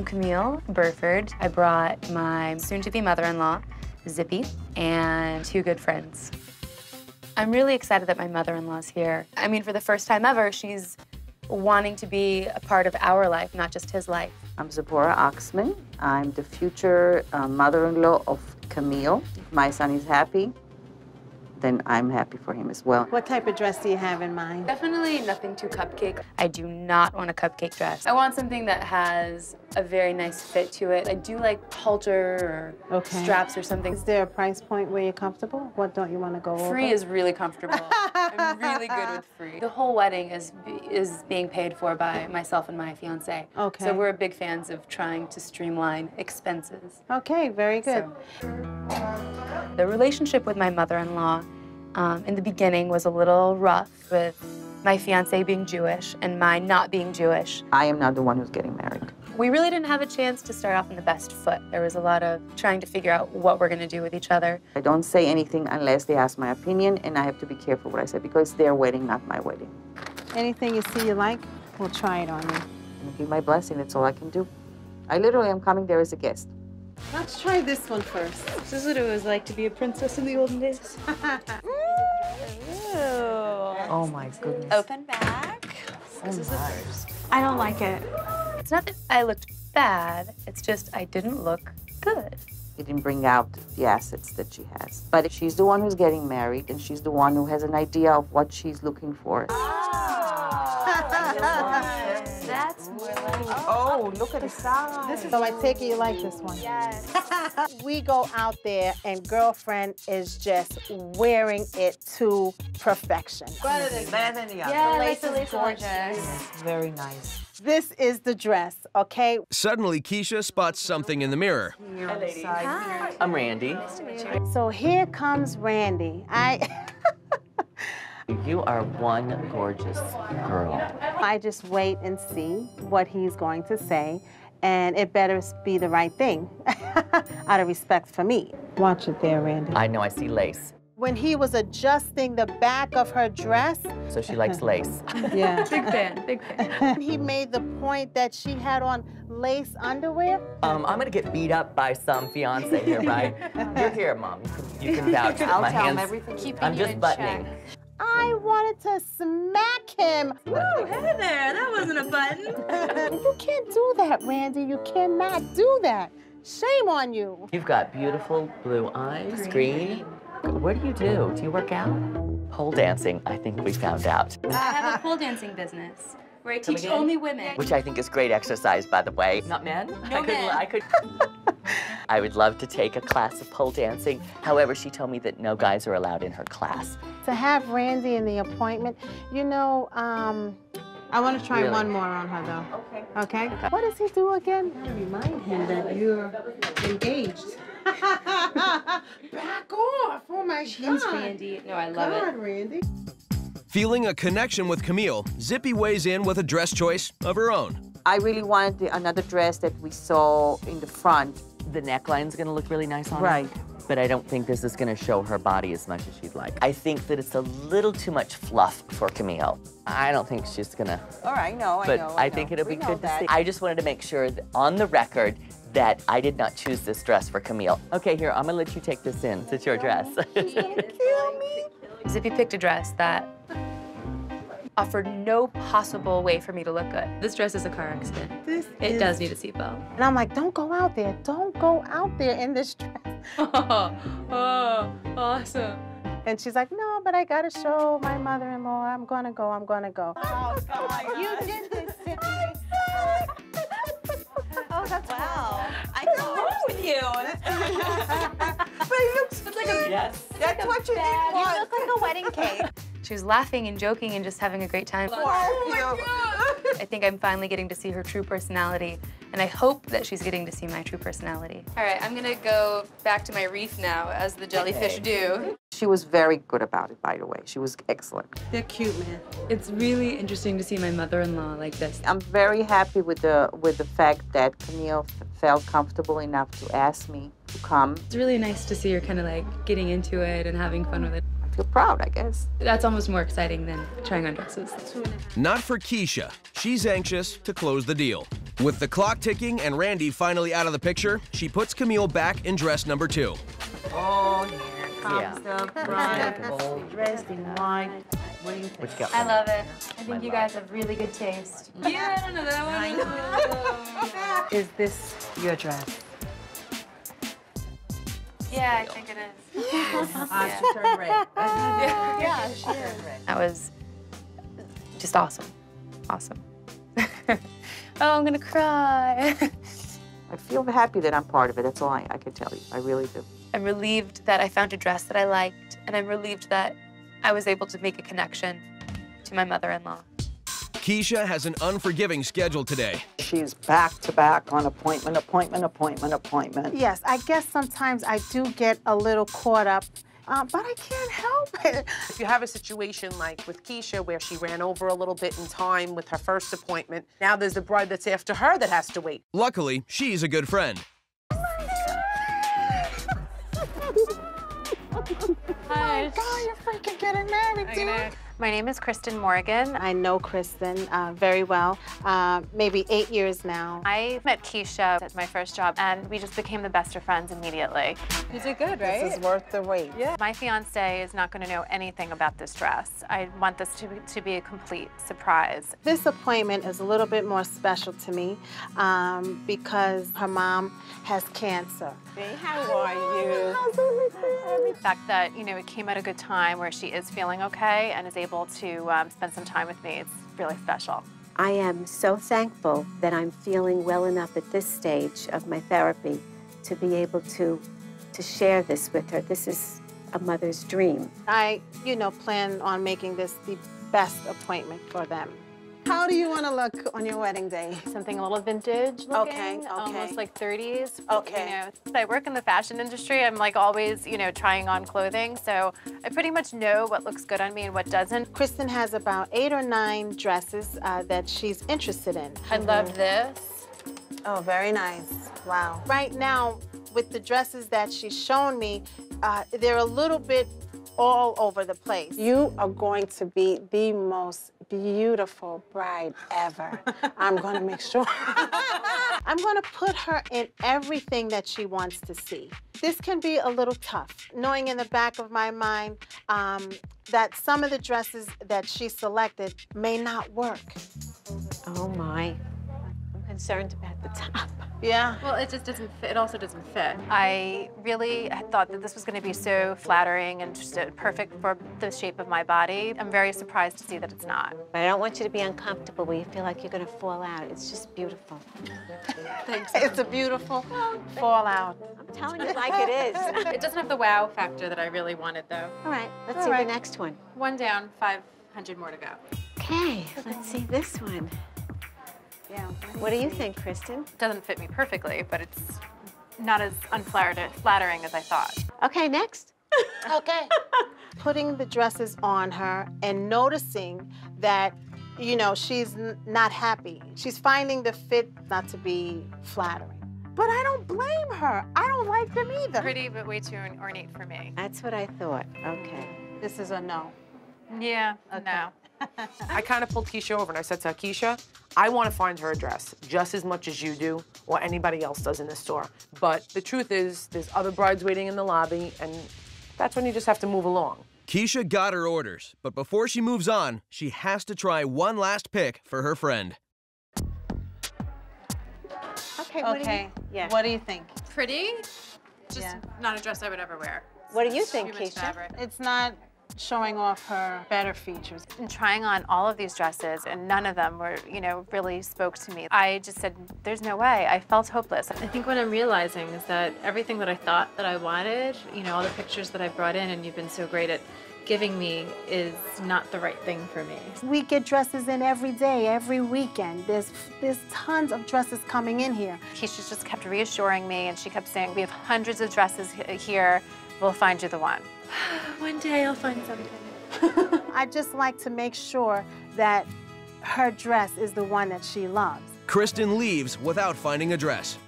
I'm Camille Burford. I brought my soon-to-be mother-in-law, Zippy, and two good friends. I'm really excited that my mother-in-law's here. I mean, for the first time ever, she's wanting to be a part of our life, not just his life. I'm Zipporah Oxman. I'm the future uh, mother-in-law of Camille. My son is happy, then I'm happy for him as well. What type of dress do you have in mind? Definitely nothing too cupcake. I do not want a cupcake dress. I want something that has a very nice fit to it. I do like halter or Okay. straps or something. Is there a price point where you're comfortable? What don't you want to go over? Free is really comfortable. I'm really good with free. The whole wedding is is being paid for by myself and my fiance. Okay. So we're big fans of trying to streamline expenses. Okay, very good. So, the relationship with my mother-in-law um, in the beginning was a little rough with my fiance being Jewish and mine not being Jewish. I am not the one who's getting married. We really didn't have a chance to start off on the best foot. There was a lot of trying to figure out what we're going to do with each other. I don't say anything unless they ask my opinion, and I have to be careful what I say because it's their wedding, not my wedding. Anything you see you like, we'll try it on you. Give my blessing, that's all I can do. I literally am coming there as a guest. Let's try this one first. This is what it was like to be a princess in the olden days. Oh my goodness. Open back. This is the oh first. I don't like it. It's not that I looked bad, it's just I didn't look good. It didn't bring out the assets that she has. But she's the one who's getting married, and she's the one who has an idea of what she's looking for. That's more like Oh, look at the size. This is, so I take it you like this one. yes. we go out there and girlfriend is just wearing it to perfection. Yeah, like the lace gorgeous. Very nice. This is the dress, okay? Suddenly, Keisha spots something in the mirror. Hi. I'm Randy. So here comes Randy. I You are one gorgeous girl. I just wait and see what he's going to say, and it better be the right thing out of respect for me. Watch it there, Randy. I know I see lace, When he was adjusting the back of her dress, so she likes lace. yeah. Big fan, big fan. he made the point that she had on lace underwear. Um, I'm gonna get beat up by some fiance here, right? You're here, mom. You can, you can vouch. I'll My tell him hands. everything. Keeping I'm just buttoning. check. I wanted to smack him. Oh, hey there. That wasn't a button. you can't do that, Randy. You cannot do that. Shame on you. You've got beautiful blue eyes, green. What do you do? Do you work out? Pole dancing, I think we found out. I have a pole dancing business where I Come teach again? only women. Which I think is great exercise, by the way. Not men? I could, men. I could. I would love to take a class of pole dancing. However, she told me that no guys are allowed in her class. To have Randy in the appointment, you know, um, I want to try Really? one more on her though. Okay. Okay. What does he do again? I'm going to remind him that you're engaged. Back off! Oh my Jeez, Randy. No, I love it. Randy. Feeling a connection with Camille, Zippy weighs in with a dress choice of her own. I really wanted the, another dress that we saw in the front. The neckline's gonna look really nice on Right. her. But I don't think this is gonna show her body as much as she'd like. I think that it's a little too much fluff for Camille. I don't think she's gonna, All right, no, I but know. But I, know. think it'll We be know good to that. see. I just wanted to make sure that on the record that I did not choose this dress for Camille. Okay, here, I'm gonna let you take this in. It's your dress. Zippy picked a dress that offered no possible way for me to look good. This dress is a car accident. This It is- does need a seatbelt. And I'm like, don't go out there. Don't go out there in this dress. Oh, oh, awesome. And she's like, no, but I gotta show my mother-in-law. I'm gonna go. I'm gonna go. Oh, you did this, Tiffany. Oh, that's wow. I know. What's wrong with you? yes. That's what you did You look like a wedding cake. She was laughing and joking and just having a great time. Oh I think I'm finally getting to see her true personality, and I hope that she's getting to see my true personality. All right, I'm gonna go back to my reef now, as the jellyfish do. She was very good about it, by the way. She was excellent. They're cute, man. It's really interesting to see my mother-in-law like this. I'm very happy with the with the fact that Camille felt comfortable enough to ask me to come. It's really nice to see her kind of like getting into it and having fun with it. I feel proud, I guess. That's almost more exciting than trying on dresses. Not for Keisha. She's anxious to close the deal. With the clock ticking and Randy finally out of the picture, she puts Camille back in dress number two. Oh, here Yeah. comes the bride, dressed in white. What do you think? What you got? I love it. I think you guys have really good taste. Yeah, I don't know that one. Is this your dress? Yeah, I think it is. I should turn red. Yeah, she is. That was just awesome. Awesome. oh, I'm gonna cry. I feel happy that I'm part of it. That's all I, I can tell you. I really do. I'm relieved that I found a dress that I liked, and I'm relieved that I was able to make a connection to my mother-in-law. Keisha has an unforgiving schedule today. She's back to back on appointment, appointment, appointment, appointment. Yes, I guess sometimes I do get a little caught up, uh, but I can't help it. If you have a situation like with Keisha where she ran over a little bit in time with her first appointment, now there's the bride that's after her that has to wait. Luckily, she's a good friend. Oh Hi. Oh my God, you're freaking getting married, dude. My name is Kristen Morgan. I know Kristen uh, very well, uh, maybe eight years now. I met Keisha at my first job, and we just became the best of friends immediately. You did good, right? This is worth the wait. Yeah. My fiance is not going to know anything about this dress. I want this to be, to be a complete surprise. This appointment is a little bit more special to me um, because her mom has cancer. Hey, how are you? The fact that you know it came at a good time where she is feeling okay and is able to um, spend some time with me, it's really special. I am so thankful that I'm feeling well enough at this stage of my therapy to be able to to share this with her. This is a mother's dream. I, you know, plan on making this the best appointment for them. How do you want to look on your wedding day? Something a little vintage looking, Okay, okay. almost like 30s. Okay. You know, I work in the fashion industry. I'm like always, you know, trying on clothing. So I pretty much know what looks good on me and what doesn't. Kristen has about eight or nine dresses uh, that she's interested in. I love this. Oh, very nice. Wow. Right now, with the dresses that she's shown me, uh, they're a little bit all over the place. You are going to be the most beautiful bride ever. I'm to make sure. I'm to put her in everything that she wants to see. This can be a little tough, knowing in the back of my mind um, that some of the dresses that she selected may not work. Oh my. I'm concerned about the top. Yeah. Well, it just doesn't fit. It also doesn't fit. I really thought that this was going to be so flattering and just uh, perfect for the shape of my body. I'm very surprised to see that it's not. But I don't want you to be uncomfortable where you feel like you're going to fall out. It's just beautiful. Thanks. It's a beautiful fallout. I'm telling you like it is. It doesn't have the wow factor that I really wanted, though. All right, let's All see right. the next one. One down, 500 more to go. Okay, let's see this one. Yeah. What do you think, Kristen? Doesn't fit me perfectly, but it's not as unflattering flattering as I thought. Okay, next. Okay. Putting the dresses on her and noticing that, you know, she's n- not happy. She's finding the fit not to be flattering. But I don't blame her. I don't like them either. Pretty, but way too ornate for me. That's what I thought. Okay. This is a no. Yeah, a no. I kind of pulled Keisha over and I said to her, Keisha, I want to find her a dress just as much as you do or anybody else does in this store. But the truth is, there's other brides waiting in the lobby, and that's when you just have to move along. Keisha got her orders, but before she moves on, she has to try one last pick for her friend. Okay, what do you, Okay. yeah. What do you think? Pretty, just Yeah. not a dress I would ever wear. What do you think, much Keisha? fabric. It's not showing off her better features. And trying on all of these dresses, and none of them were, you know, really spoke to me. I just said, "There's no way." I felt hopeless. I think what I'm realizing is that everything that I thought that I wanted, you know, all the pictures that I brought in and you've been so great at giving me is not the right thing for me. We get dresses in every day, every weekend. There's there's tons of dresses coming in here. Keisha just kept reassuring me, and she kept saying, "We have hundreds of dresses here. We'll find you the one." One day I'll find something. I just like to make sure that her dress is the one that she loves. Kristen leaves without finding a dress.